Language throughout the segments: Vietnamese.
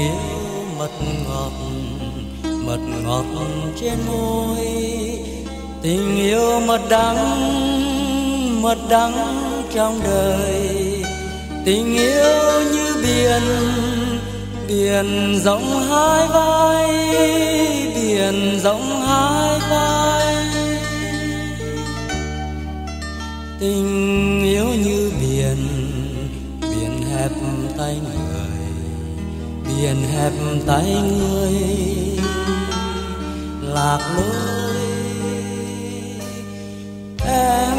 yêu mật ngọt mật ngọt trên môi. Tình yêu mật đắng mật đắng trong đời. Tình yêu như biển biển rộng hai vai, biển rộng hai vai. Tình yêu như biển biển hẹp tay người biển hẹp tay người, lạc lối. Em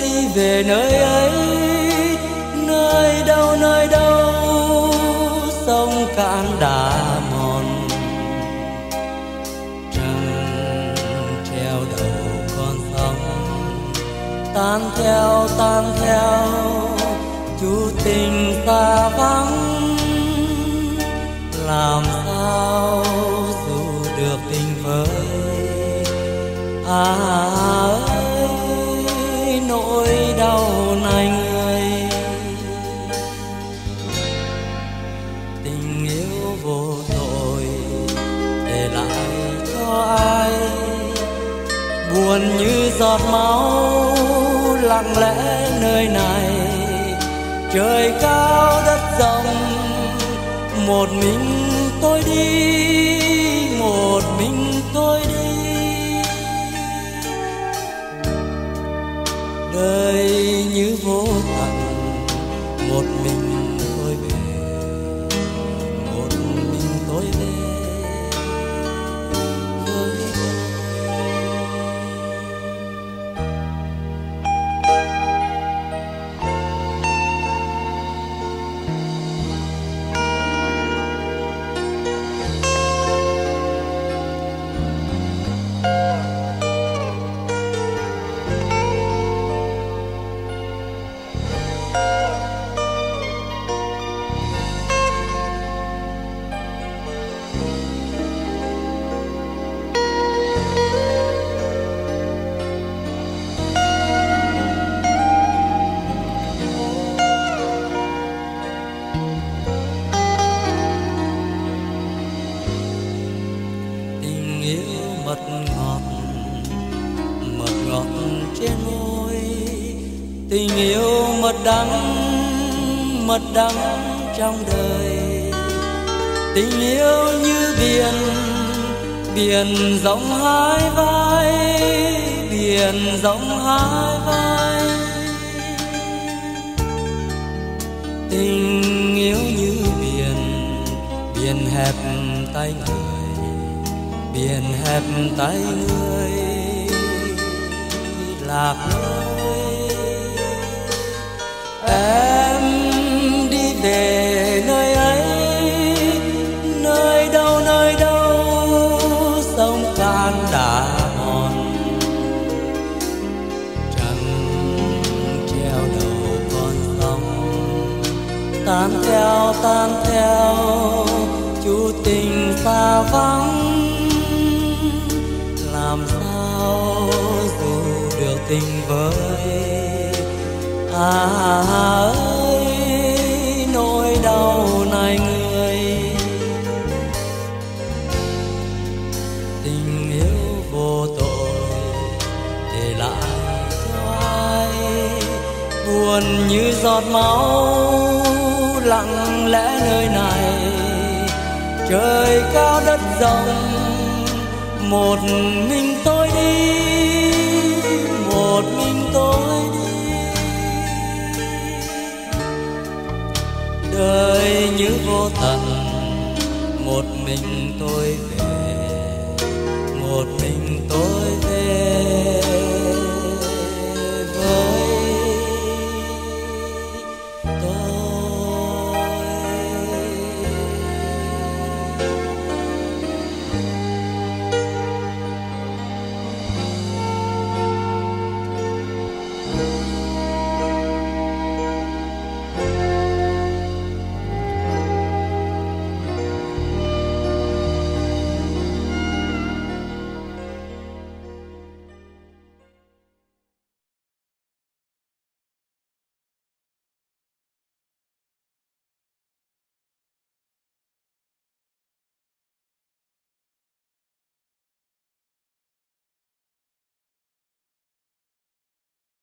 đi về nơi ấy, nơi đâu nơi đâu, sông cạn đã mòn. Trăng treo đầu con sóng tan theo tan theo, chú tình xa vắng làm sao dù được tình với à ơi, nỗi đau này người. Tình yêu vô tội để lại cho ai? Buồn như giọt máu lặng lẽ nơi này. Trời cao đất rộng một mình tôi đi một mình tôi đi. Đời như vô tận một mình yêu mật ngọt mật ngọt trên môi. Tình yêu mật đắng mật đắng trong đời. Tình yêu như biển biển rộng hai vai, biển rộng hai vai. Tình yêu như biển biển hẹp tay người biển hẹp tay người lạc lối. Em tình với à ơi nỗi đau này người. Tình yêu vô tội để lại cho ai buồn như giọt máu lặng lẽ nơi này. Trời cao đất rộng, một mình tôi đi một mình tôi đi. Đời như vô tận, một mình tôi về, một mình tôi về